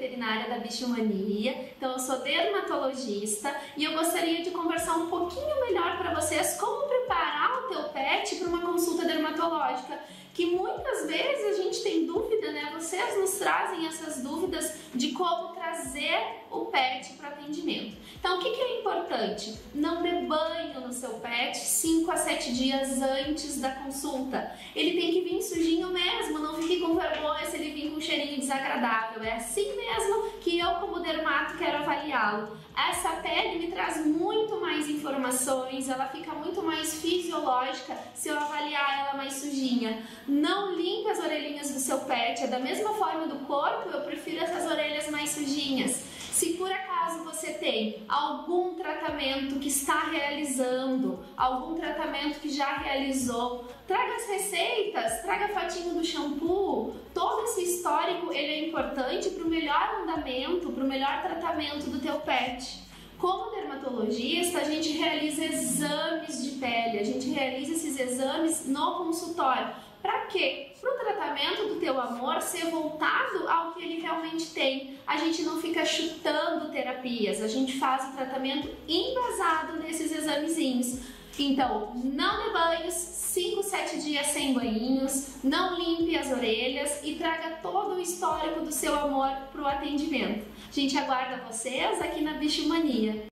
veterinária da Bichomania, então eu sou dermatologista e eu gostaria de conversar um pouquinho melhor para vocês como preparar o teu pet para uma consulta dermatológica, que muitas vezes a gente tem dúvida, né? Vocês nos trazem essas dúvidas de como trazer o pet para atendimento. Então, o que, que é importante? Não dê banho no seu pet 5 a 7 dias antes da consulta. Ele tem que vir sujinho mesmo, não fique com vergonha se ele vir com um cheirinho É assim mesmo que eu, como dermato, quero avaliá-lo. Essa pele me traz muito mais informações, ela fica muito mais fisiológica se eu avaliar ela mais sujinha. Não limpe as orelhinhas do seu pet, é da mesma forma do corpo, eu prefiro essas orelhas mais sujinhas. Se por acaso você tem algum tratamento que está realizando, algum tratamento que já realizou, traga as receitas, traga a fotinho do shampoo. Histórico ele é importante para o melhor andamento, para o melhor tratamento do teu pet. Como dermatologista, a gente realiza exames de pele, a gente realiza esses exames no consultório. Para quê? Para o tratamento do teu amor ser voltado ao que ele realmente tem. A gente não fica chutando terapias, a gente faz o tratamento embasado nesses examezinhos. Então, não dê banhos, 5, 7 dias sem banhinhos, não limpe as orelhas e traga todo o histórico do seu amor para o atendimento. A gente aguarda vocês aqui na Bichomania.